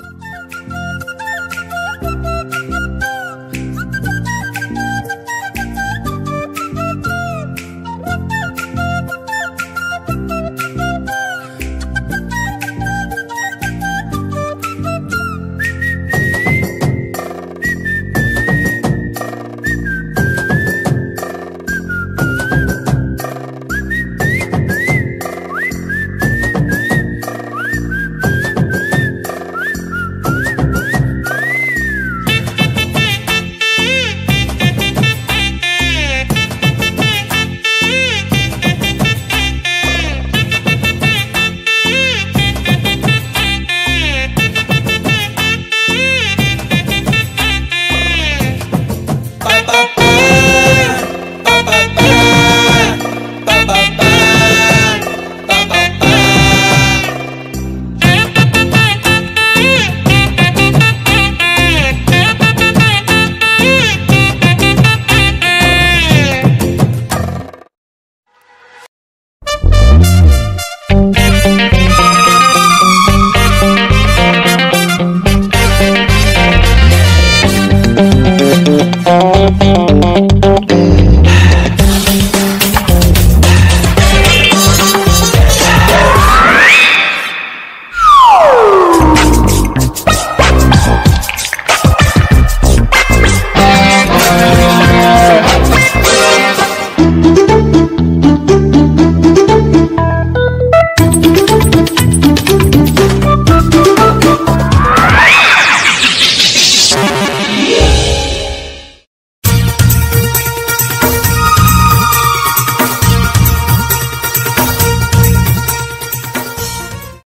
Bye.